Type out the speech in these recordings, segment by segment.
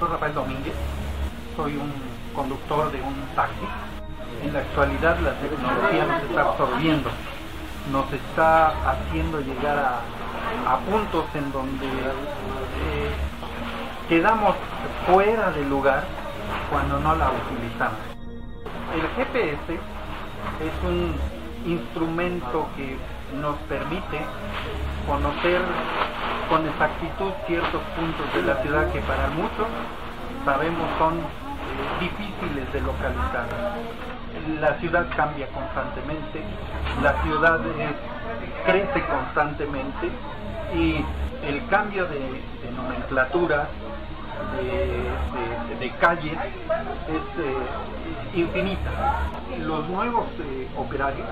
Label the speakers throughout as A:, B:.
A: Soy Rafael Domínguez, soy un conductor de un taxi. En la actualidad la tecnología nos está absorbiendo, nos está haciendo llegar a, puntos en donde eh, quedamos fuera del lugar cuando no la utilizamos. El GPS es un instrumento que nos permite conocer con exactitud ciertos puntos de la ciudad que para muchos sabemos son eh, difíciles de localizar. La ciudad cambia constantemente, la ciudad crece constantemente y el cambio de, nomenclatura, de, de, calles, es eh, infinita. Los nuevos eh, operarios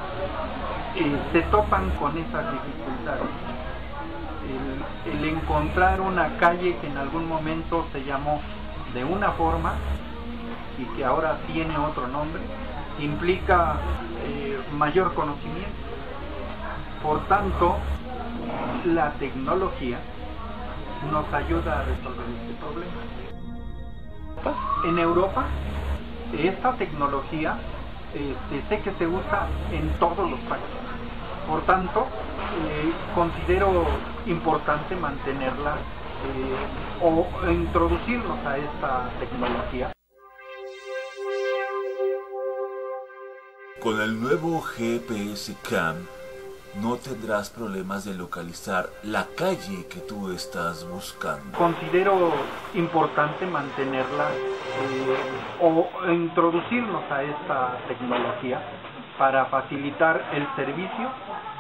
A: se topan con esas dificultades. El, el, encontrar una calle que en algún momento se llamó de una forma y que ahora tiene otro nombre, implica eh, mayor conocimiento. Por tanto, la tecnología nos ayuda a resolver este problema. En Europa, esta tecnología este, sé que se usa en todos los países. Por tanto, eh, considero importante mantenerla eh, o introducirnos a esta tecnología.
B: Con el nuevo GPS CAM no tendrás problemas de localizar la calle que tú estás buscando.
A: Considero importante mantenerla eh, o introducirnos a esta tecnología para facilitar el servicio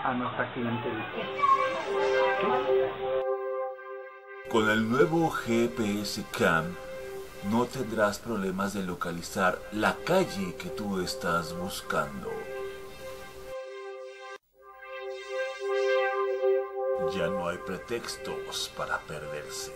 A: a nuestra clientela.
B: Con el nuevo GPS CAM no tendrás problemas de localizar la calle que tú estás buscando. Ya no hay pretextos para perderse.